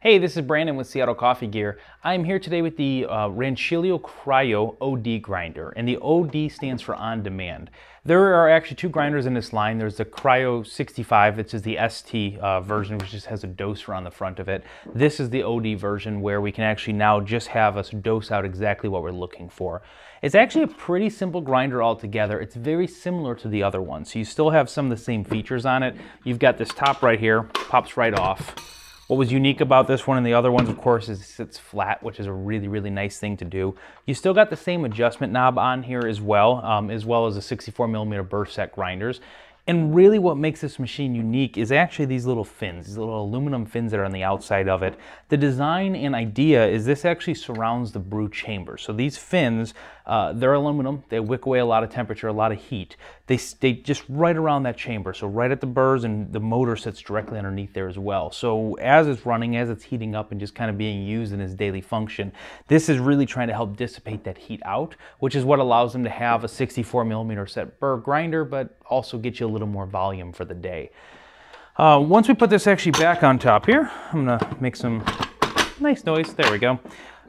Hey, this is Brandon with Seattle Coffee Gear. I'm here today with the uh, Rancilio Kryo OD grinder, and the OD stands for on demand. There are actually two grinders in this line. There's the Kryo 65, which is the ST uh, version, which just has a doser on the front of it. This is the OD version where we can actually now just have us dose out exactly what we're looking for. It's actually a pretty simple grinder altogether. It's very similar to the other one. So you still have some of the same features on it. You've got this top right here, pops right off. What was unique about this one and the other ones, of course, is it sits flat, which is a really, really nice thing to do. You still got the same adjustment knob on here as well, um, as well as the 64 millimeter burr set grinders. And really what makes this machine unique is actually these little fins, these little aluminum fins that are on the outside of it. The design and idea is this actually surrounds the brew chamber. So these fins, uh, they're aluminum, they wick away a lot of temperature, a lot of heat. They stay just right around that chamber, so right at the burrs and the motor sits directly underneath there as well. So as it's running, as it's heating up and just kind of being used in its daily function, this is really trying to help dissipate that heat out, which is what allows them to have a 64 millimeter set burr grinder, but also get you a little more volume for the day. Uh, once we put this actually back on top here, I'm gonna make some nice noise. There we go.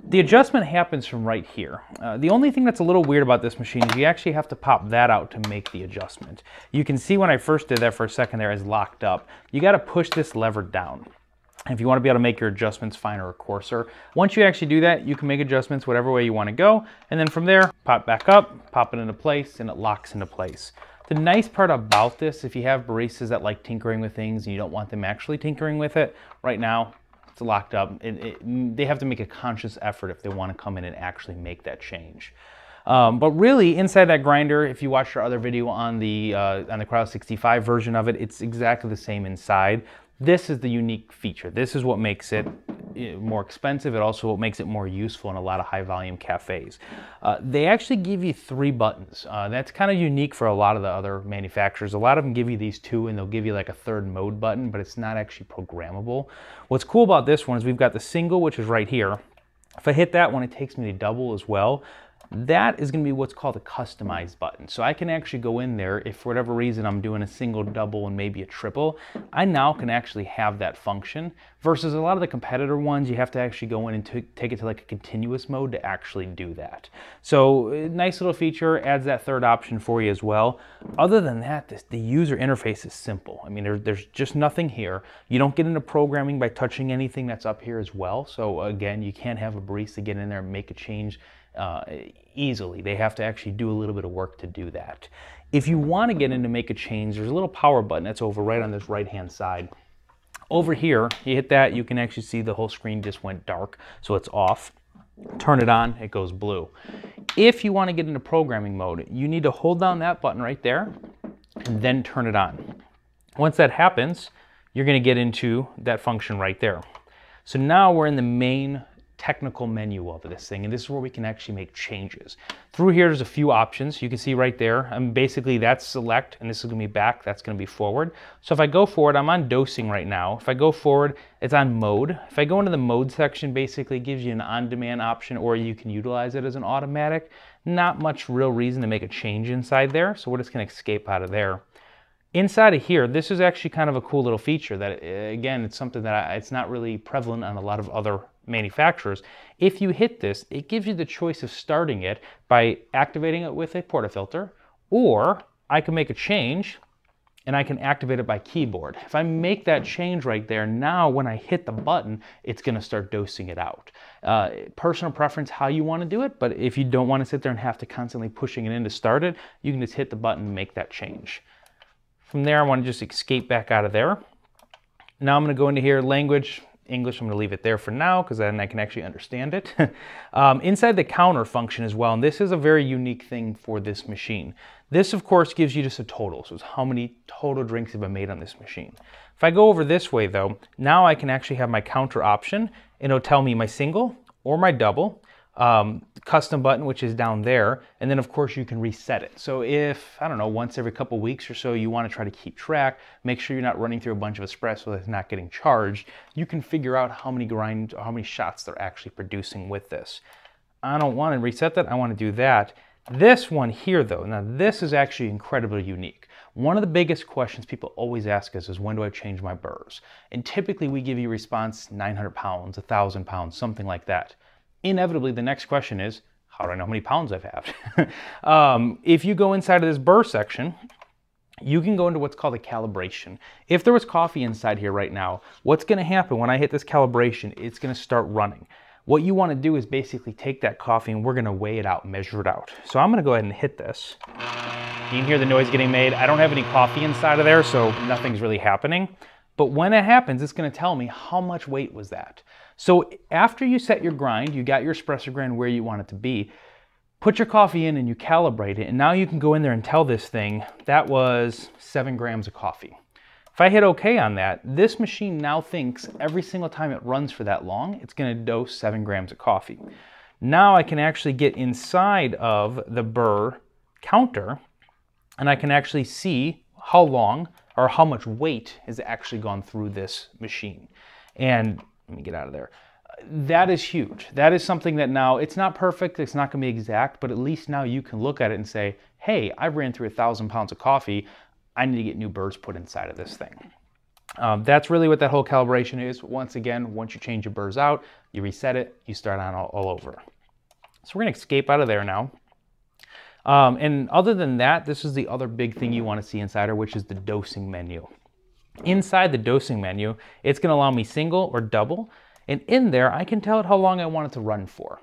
The adjustment happens from right here. Uh, the only thing that's a little weird about this machine is you actually have to pop that out to make the adjustment. You can see when I first did that for a second there is locked up. You gotta push this lever down if you want to be able to make your adjustments finer or coarser. Once you actually do that, you can make adjustments whatever way you want to go. And then from there, pop back up, pop it into place, and it locks into place. The nice part about this, if you have baristas that like tinkering with things and you don't want them actually tinkering with it, right now it's locked up. It, they have to make a conscious effort if they want to come in and actually make that change. Um, but really, inside that grinder, if you watched our other video on the uh, on the Kryo 65 version of it, it's exactly the same inside. This is the unique feature. This is what makes it eh, more expensive. It also makes it more useful in a lot of high volume cafes. Uh, they actually give you three buttons. Uh, that's kind of unique for a lot of the other manufacturers. A lot of them give you these two and they'll give you like a third mode button, but it's not actually programmable. What's cool about this one is we've got the single, which is right here. If I hit that one, it takes me to double as well. That is going to be what's called a customized button. So I can actually go in there if for whatever reason I'm doing a single, double, and maybe a triple, I now can actually have that function versus a lot of the competitor ones, you have to actually go in and take it to like a continuous mode to actually do that. So uh, nice little feature, adds that third option for you as well. Other than that, this, the user interface is simple. I mean, there, there's just nothing here. You don't get into programming by touching anything that's up here as well. So again, you can't have a barista get in there and make a change uh, easily. They have to actually do a little bit of work to do that. If you want to get in to make a change, there's a little power button that's over right on this right hand side. Over here, you hit that, you can actually see the whole screen just went dark, so it's off. Turn it on, it goes blue. If you want to get into programming mode, you need to hold down that button right there and then turn it on. Once that happens, you're going to get into that function right there. So now we're in the main technical menu of this thing, and this is where we can actually make changes. Through here, there's a few options. You can see right there, I'm basically that's select, and this is gonna be back, that's gonna be forward. So if I go forward, I'm on dosing right now. If I go forward, it's on mode. If I go into the mode section, basically gives you an on-demand option, or you can utilize it as an automatic. Not much real reason to make a change inside there, so we're just gonna escape out of there. Inside of here, this is actually kind of a cool little feature that, eh, again, it's something that I, it's not really prevalent on a lot of other manufacturers. If you hit this, it gives you the choice of starting it by activating it with a portafilter, or I can make a change and I can activate it by keyboard. If I make that change right there, now when I hit the button, it's gonna start dosing it out. Uh, personal preference how you wanna do it, but if you don't wanna sit there and have to constantly pushing it in to start it, you can just hit the button and make that change. From there, I wanna just escape back out of there. Now I'm gonna go into here, language, English, I'm going to leave it there for now because then I can actually understand it. um, inside the counter function as well, and this is a very unique thing for this machine. This, of course, gives you just a total, so it's how many total drinks have been made on this machine. If I go over this way, though, now I can actually have my counter option, and it'll tell me my single or my double, um, custom button, which is down there. And then of course you can reset it. So if, I don't know, once every couple weeks or so, you want to try to keep track, make sure you're not running through a bunch of espresso that's not getting charged, you can figure out how many grind how many shots they're actually producing with this. I don't want to reset that. I want to do that. This one here though, now this is actually incredibly unique. One of the biggest questions people always ask us is when do I change my burrs? And typically we give you a response 900 pounds, 1,000 pounds, something like that. Inevitably, the next question is, how do I know how many pounds I've had? um, if you go inside of this burr section, you can go into what's called a calibration. If there was coffee inside here right now, what's gonna happen when I hit this calibration, it's gonna start running. What you wanna do is basically take that coffee and we're gonna weigh it out, measure it out. So I'm gonna go ahead and hit this. You can hear the noise getting made. I don't have any coffee inside of there, so nothing's really happening. But when it happens, it's gonna tell me how much weight was that. So after you set your grind, you got your espresso grind where you want it to be, put your coffee in and you calibrate it. And now you can go in there and tell this thing that was seven grams of coffee. If I hit okay on that, this machine now thinks every single time it runs for that long, it's gonna dose seven grams of coffee. Now I can actually get inside of the burr counter and I can actually see how long or how much weight has actually gone through this machine. And let me get out of there that is huge. That is something that now it's not perfect, it's not going to be exact, but at least now you can look at it and say, hey, I've ran through a thousand pounds of coffee. I need to get new burrs put inside of this thing. Um, that's really what that whole calibration is. Once again, once you change your burrs out, you reset it, you start on all, all over. So we're going to escape out of there now. Um, and other than that, this is the other big thing you want to see inside her, which is the dosing menu. Inside the dosing menu, it's going to allow me single or double. And in there, I can tell it how long I want it to run for.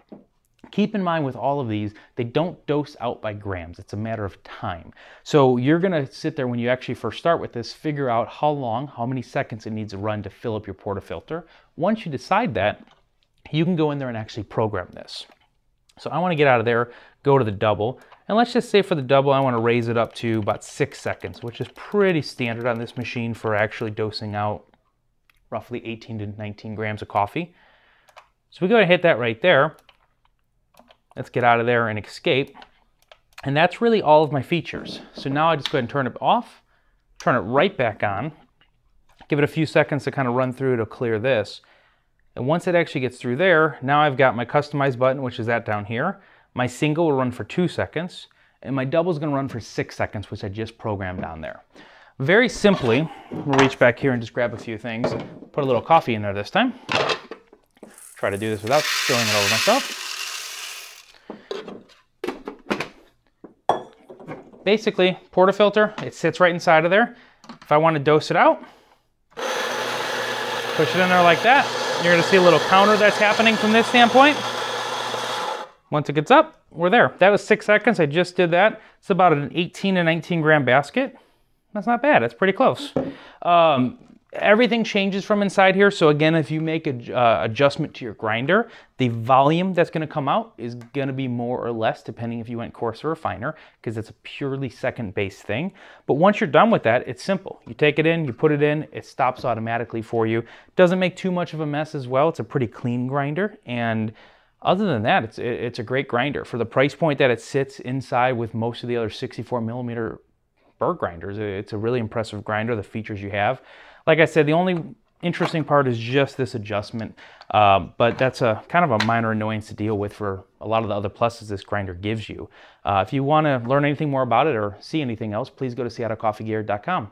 Keep in mind with all of these, they don't dose out by grams. It's a matter of time. So you're gonna sit there when you actually first start with this, figure out how long, how many seconds it needs to run to fill up your portafilter. Once you decide that, you can go in there and actually program this. So I wanna get out of there, go to the double, and let's just say for the double, I wanna raise it up to about six seconds, which is pretty standard on this machine for actually dosing out roughly 18 to 19 grams of coffee. So we go and hit that right there. Let's get out of there and escape. And that's really all of my features. So now I just go ahead and turn it off, turn it right back on, give it a few seconds to kind of run through to clear this. And once it actually gets through there, now I've got my customize button, which is that down here. My single will run for two seconds, and my double is gonna run for six seconds, which I just programmed down there. Very simply, we'll reach back here and just grab a few things. Put a little coffee in there this time. Try to do this without spilling it over myself. Basically, portafilter, it sits right inside of there. If I want to dose it out, push it in there like that. You're gonna see a little counter that's happening from this standpoint. Once it gets up, we're there. That was six seconds, I just did that. It's about an 18 to 19 gram basket. That's not bad. That's pretty close. Um, everything changes from inside here. So again, if you make an uh, adjustment to your grinder, the volume that's going to come out is going to be more or less depending if you went coarser or finer because it's a purely second base thing. But once you're done with that, it's simple. You take it in, you put it in, it stops automatically for you. Doesn't make too much of a mess as well. It's a pretty clean grinder and other than that, it's, it's a great grinder. For the price point that it sits inside with most of the other 64 millimeter burr grinders. It's a really impressive grinder, the features you have. Like I said, the only interesting part is just this adjustment, um, but that's a kind of a minor annoyance to deal with for a lot of the other pluses this grinder gives you. Uh, if you want to learn anything more about it or see anything else, please go to seattlecoffeegear.com.